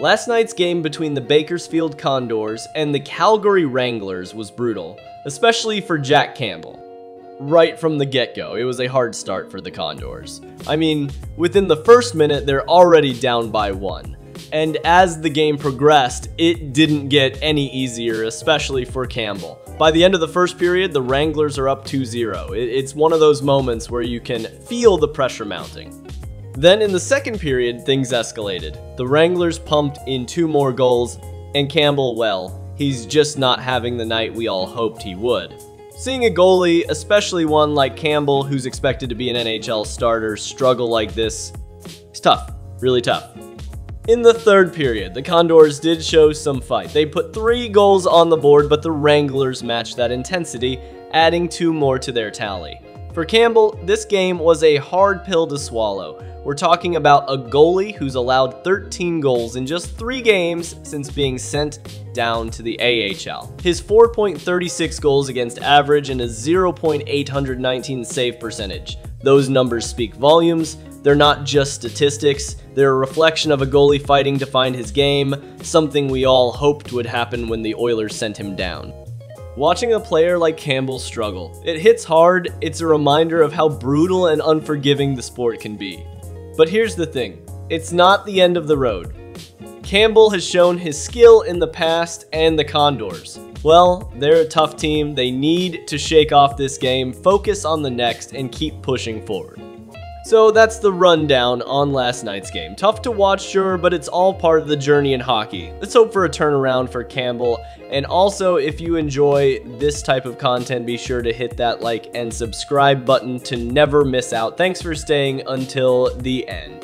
Last night's game between the Bakersfield Condors and the Calgary Wranglers was brutal, especially for Jack Campbell. Right from the get-go, it was a hard start for the Condors. I mean, within the first minute, they're already down by one. And as the game progressed, it didn't get any easier, especially for Campbell. By the end of the first period, the Wranglers are up 2-0. It's one of those moments where you can feel the pressure mounting. Then in the second period, things escalated. The Wranglers pumped in two more goals, and Campbell, well, he's just not having the night we all hoped he would. Seeing a goalie, especially one like Campbell, who's expected to be an NHL starter, struggle like this, it's tough. Really tough. In the third period, the Condors did show some fight. They put three goals on the board, but the Wranglers matched that intensity, adding two more to their tally. For Campbell, this game was a hard pill to swallow. We're talking about a goalie who's allowed 13 goals in just three games since being sent down to the AHL. His 4.36 goals against average and a 0.819 save percentage. Those numbers speak volumes. They're not just statistics, they're a reflection of a goalie fighting to find his game, something we all hoped would happen when the Oilers sent him down. Watching a player like Campbell struggle, it hits hard, it's a reminder of how brutal and unforgiving the sport can be. But here's the thing it's not the end of the road. Campbell has shown his skill in the past and the Condors. Well, they're a tough team. They need to shake off this game, focus on the next, and keep pushing forward. So that's the rundown on last night's game. Tough to watch, sure, but it's all part of the journey in hockey. Let's hope for a turnaround for Campbell. And also, if you enjoy this type of content, be sure to hit that like and subscribe button to never miss out. Thanks for staying until the end.